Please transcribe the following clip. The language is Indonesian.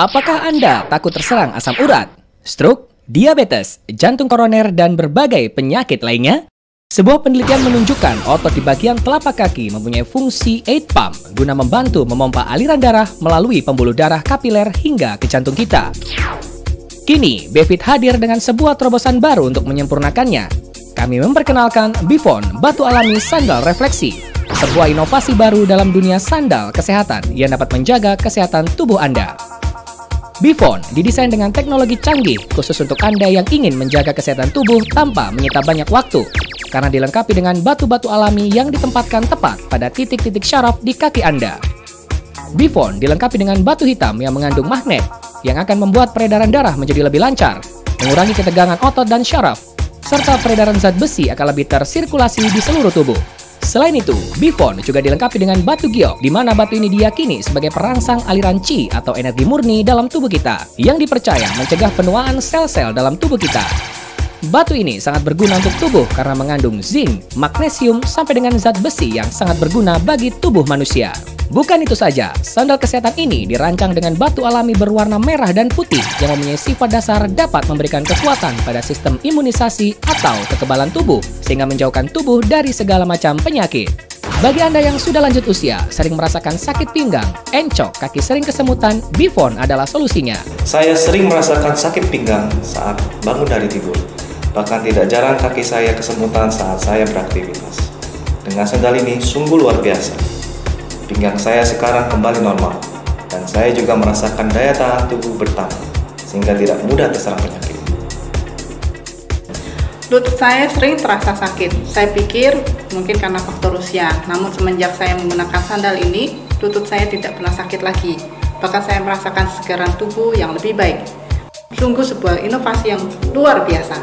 Apakah Anda takut terserang asam urat, stroke, diabetes, jantung koroner, dan berbagai penyakit lainnya? Sebuah penelitian menunjukkan otot di bagian telapak kaki mempunyai fungsi aid pump guna membantu memompa aliran darah melalui pembuluh darah kapiler hingga ke jantung kita. Kini, Bevit hadir dengan sebuah terobosan baru untuk menyempurnakannya. Kami memperkenalkan Bifon Batu Alami Sandal Refleksi, sebuah inovasi baru dalam dunia sandal kesehatan yang dapat menjaga kesehatan tubuh Anda. Bifon didesain dengan teknologi canggih khusus untuk Anda yang ingin menjaga kesehatan tubuh tanpa menyita banyak waktu karena dilengkapi dengan batu-batu alami yang ditempatkan tepat pada titik-titik syaraf di kaki Anda. Bifon dilengkapi dengan batu hitam yang mengandung magnet yang akan membuat peredaran darah menjadi lebih lancar, mengurangi ketegangan otot dan syaraf, serta peredaran zat besi akan lebih tersirkulasi di seluruh tubuh. Selain itu, Bifon juga dilengkapi dengan batu giok, di mana batu ini diyakini sebagai perangsang aliran Qi atau energi murni dalam tubuh kita, yang dipercaya mencegah penuaan sel-sel dalam tubuh kita. Batu ini sangat berguna untuk tubuh karena mengandung zinc, magnesium, sampai dengan zat besi yang sangat berguna bagi tubuh manusia. Bukan itu saja, sandal kesehatan ini dirancang dengan batu alami berwarna merah dan putih yang mempunyai sifat dasar dapat memberikan kekuatan pada sistem imunisasi atau kekebalan tubuh sehingga menjauhkan tubuh dari segala macam penyakit. Bagi Anda yang sudah lanjut usia, sering merasakan sakit pinggang, encok, kaki sering kesemutan, Bifon adalah solusinya. Saya sering merasakan sakit pinggang saat bangun dari tidur. Bahkan tidak jarang kaki saya kesemutan saat saya beraktivitas. Dengan sandal ini sungguh luar biasa. Pinggang saya sekarang kembali normal dan saya juga merasakan daya tahan tubuh bertambah sehingga tidak mudah terserang penyakit. Lutut saya sering terasa sakit. Saya pikir mungkin karena faktor usia. Namun semenjak saya menggunakan sandal ini, lutut saya tidak pernah sakit lagi. Bahkan saya merasakan segaran tubuh yang lebih baik. Sungguh sebuah inovasi yang luar biasa.